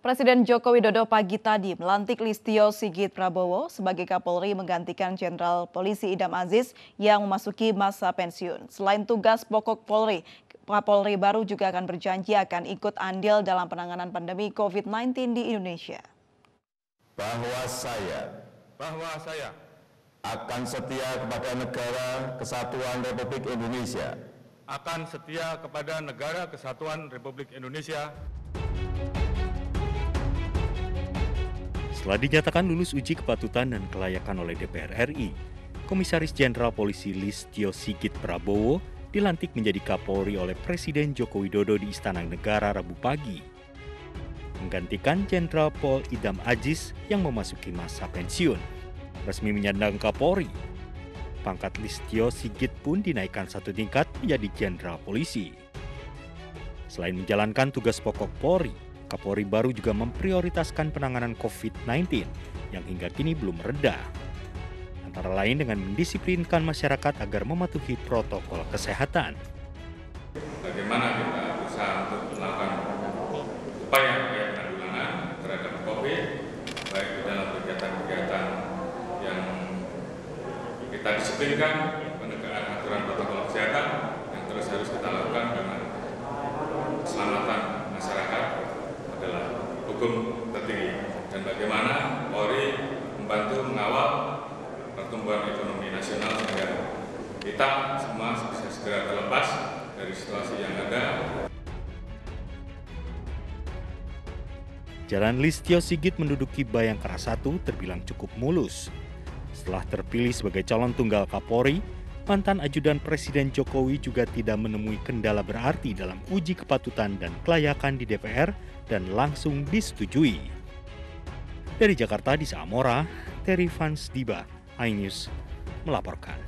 Presiden Joko Widodo pagi tadi melantik Listio Sigit Prabowo sebagai Kapolri menggantikan Jenderal Polisi Idam Aziz yang memasuki masa pensiun. Selain tugas pokok Polri, Kapolri baru juga akan berjanji akan ikut andil dalam penanganan pandemi COVID-19 di Indonesia. Bahwa saya, bahwa saya akan setia kepada negara kesatuan Republik Indonesia, akan setia kepada negara kesatuan Republik Indonesia Setelah dinyatakan lulus uji kepatutan dan kelayakan oleh DPR RI, Komisaris Jenderal Polisi Listio Sigit Prabowo dilantik menjadi Kapolri oleh Presiden Joko Widodo di Istana Negara Rabu pagi. Menggantikan Jenderal Pol Idam Aziz yang memasuki masa pensiun. Resmi menyandang Kapolri. Pangkat Listio Sigit pun dinaikkan satu tingkat menjadi Jenderal Polisi. Selain menjalankan tugas pokok Polri, Kapolri baru juga memprioritaskan penanganan COVID-19 yang hingga kini belum reda. Antara lain dengan mendisiplinkan masyarakat agar mematuhi protokol kesehatan. Bagaimana kita berusaha untuk melakukan upaya upaya penanggulangan terhadap COVID, baik di dalam kegiatan-kegiatan yang kita disiplinkan, penegakan aturan protokol kesehatan yang terus harus kita lakukan hukum tertinggi dan bagaimana Polri membantu mengawal pertumbuhan ekonomi nasional sehingga kita semua bisa segera terlepas dari situasi yang ada. Jalan Listio Sigit menduduki Bayangkara 1 terbilang cukup mulus. Setelah terpilih sebagai calon tunggal Kapolri, mantan ajudan Presiden Jokowi juga tidak menemui kendala berarti dalam uji kepatutan dan kelayakan di DPR dan langsung disetujui. Dari Jakarta di Samora, Terry Fans Diba, iNews melaporkan.